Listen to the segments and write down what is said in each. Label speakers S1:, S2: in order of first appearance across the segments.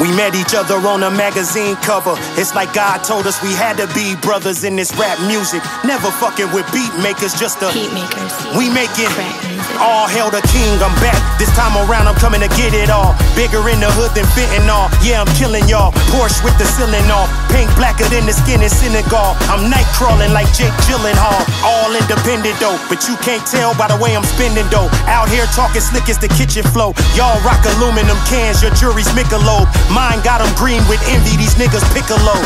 S1: We met each other on a magazine cover. It's like God told us we had to be brothers in this rap music. Never fucking with beat makers, just a
S2: Heat makers.
S1: we making all hail the king. I'm back. This time around, I'm coming to get it all. Bigger in the hood than fentanyl. Yeah, I'm killing y'all. Porsche with the ceiling off. Pink blacker than the skin in Senegal. I'm night crawling like Jake Gyllenhaal. All independent though, but you can't tell by the way I'm spending though. Out here talking slick as the kitchen flow. Y'all rock aluminum cans, your jury's Michelob. Mine got 'em green with envy. These niggas piccolo.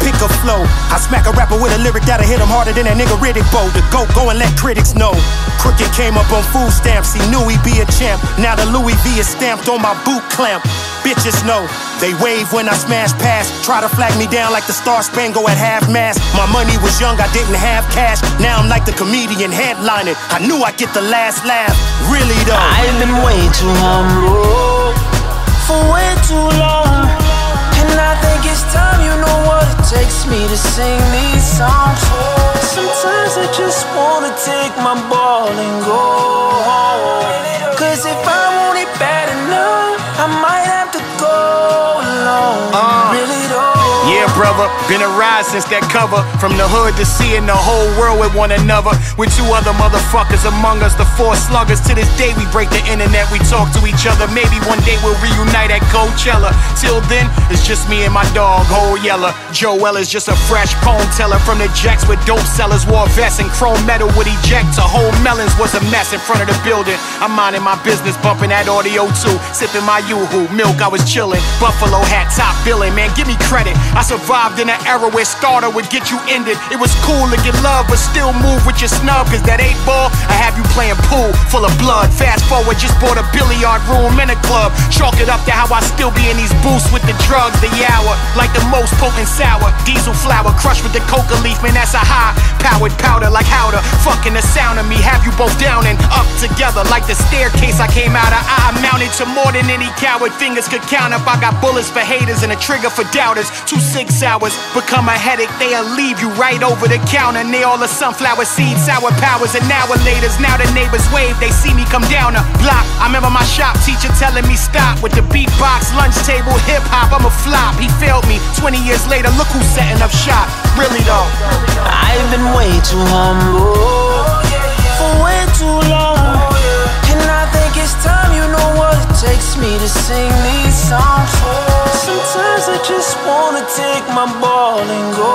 S1: Pick a flow. I smack a rapper with a lyric that'll hit him harder than that nigga Riddick Bowe. The goat, go and let critics know. Crooked came up on food stamps, he knew he'd be a champ. Now the Louis V is stamped on my boot clamp. Bitches know, they wave when I smash past. Try to flag me down like the Star Spangle at half mast. My money was young, I didn't have cash. Now I'm like the comedian headlining. I knew I'd get the last laugh. Really though.
S3: I've been way too humble for way too long. Me to sing these songs. Sometimes I just wanna take my ball and go
S4: Been a ride since that cover. From the hood to seeing the whole world with one another. With two other motherfuckers among us, the four sluggers. To this day, we break the internet, we talk to each other. Maybe one day we'll reunite at Coachella. Till then, it's just me and my dog, Old Yeller. Joell is just a fresh poem teller from the jacks with dope sellers. Wore vests and chrome metal with ejects. A whole melons was a mess in front of the building. I'm minding my business, bumping that audio too. Sipping my yoo-hoo milk, I was chilling. Buffalo hat, top billing, man, give me credit. I survived in an era where starter would get you ended. It was cool to get love, but still move with your snub. Cause that eight ball, I have you playing pool full of blood. Fast forward, just bought a billiard room in a club. Chalk it up to how I still be in these booths with the drugs, the hour. Like the most potent sour. Diesel flower crushed with the coca leaf, man, that's a high. Powered powder like howder. Fucking the sound of me, have you both down and up together. Like the staircase I came out of. I amounted to more than any coward fingers could count up. I got bullets for haters and a trigger for doubters. Two six hours become a headache, they'll leave you right over the counter. Near all the sunflower seeds, sour powers, and now laters. Now the neighbors wave, they see me come down a block. I remember my shop teacher telling me stop with the beatbox, lunch table, hip hop. I'm a flop. He failed me. 20 years later, look who's setting up shop. Really though.
S3: I've been way too humble Sometimes I just wanna take my ball and go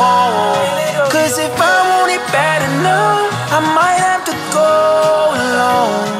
S3: home. Cause if I want it bad enough, I might have to go alone.